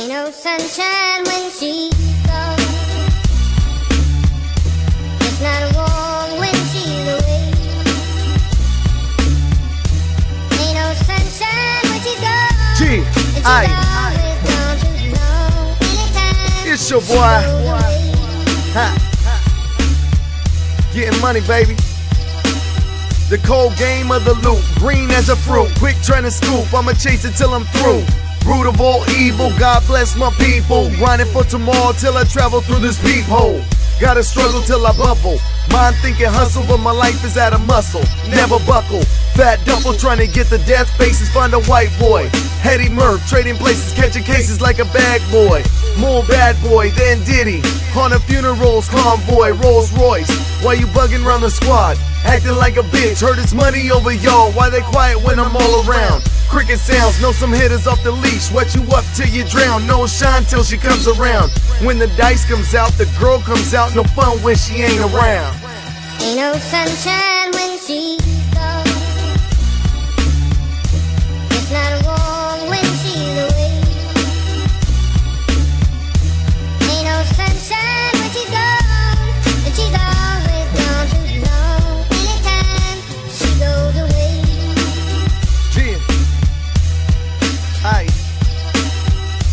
Ain't no sunshine when she's gone. It's not warm when she's away. Ain't no sunshine when she's gone. G, I, always gone too long. Anytime it's your she boy. goes away. Ha. Getting money, baby. The cold game of the loop, green as a fruit. Quick trying to scoop, I'ma chase it till I'm through. Root of all evil, God bless my people. Grinding for tomorrow till I travel through this peephole. Gotta struggle till I bubble. Mind thinking hustle, but my life is at a muscle. Never buckle. Fat duffel trying to get the death faces, find a white boy. Eddie Murph, trading places, catching cases like a bag boy. More bad boy than Diddy. On a funerals, convoy, Rolls Royce. Why you bugging around the squad? Acting like a bitch, heard it's money over y'all. Why they quiet when I'm all around? Cricket sounds, know some hitters off the leash. Wet you up till you drown, no shine till she comes around. When the dice comes out, the girl comes out, no fun when she ain't around. Ain't no sunshine when she's gone. It's not warm when she's away. Ain't no sunshine when she's gone. She's always gone too long. Anytime she goes away.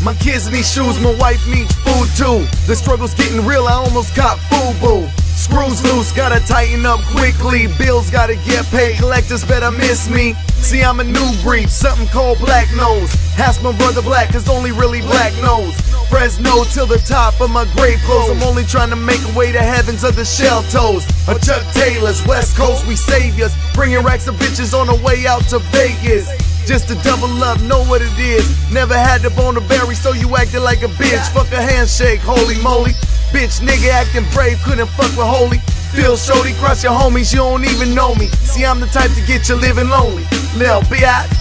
My kids need shoes, my wife needs food too. The struggle's getting real, I almost got FUBU. Screws loose, gotta tighten up quickly. Bills gotta get paid, collectors better miss me. See, I'm a new breed, something called black nose. Ask my brother black, cause only really black knows. Fresno till the top of my grave clothes. I'm only trying to make a way to heavens of the shell toes. A Chuck Taylor's, West Coast, we saviors. Bringing racks of bitches on the way out to Vegas. Just to double up, know what it is. Never had the bone to bury, so you acted like a bitch. Fuck a handshake, holy moly. Bitch, nigga acting brave, couldn't fuck with holy. Feel shorty, cross your homies, you don't even know me. See, I'm the type to get you living lonely. Lil bitch.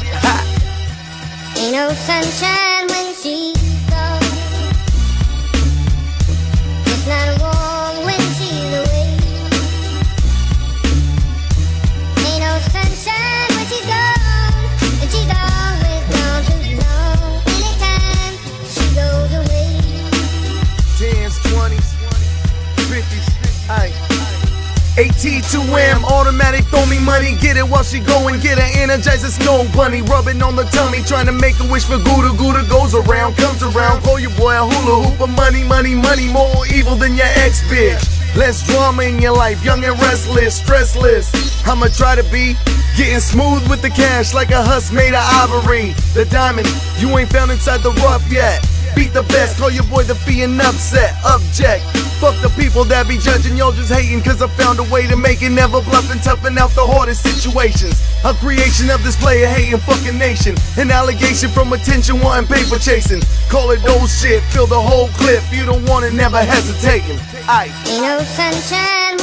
Ain't no sunshine when she's AT2M, automatic, throw me money, get it while she going, get her energizer snow bunny, rubbing on the tummy, trying to make a wish for Gouda. Gouda goes around, comes around, call your boy a hula hoop of money, money, money, more evil than your ex bitch. Less drama in your life, young and restless, stressless. I'ma try to be getting smooth with the cash like a husk made of ivory. The diamond, you ain't found inside the rough yet. Beat the best, call your boy the fee upset, object. Fuck the people that be judging, y'all just hating cause I found a way to make it never bluffing, toughing out the hardest situations. A creation of this player hating fucking nation. An allegation from attention wanting paper chasing. Call it old shit, fill the whole clip. You don't want it, never hesitating. Aye. Ain't no sunshine